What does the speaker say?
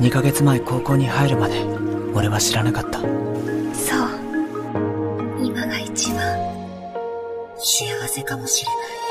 2ヶ月前高校に入るまで俺は知らなかった。そう。今が一番幸せかもしれない。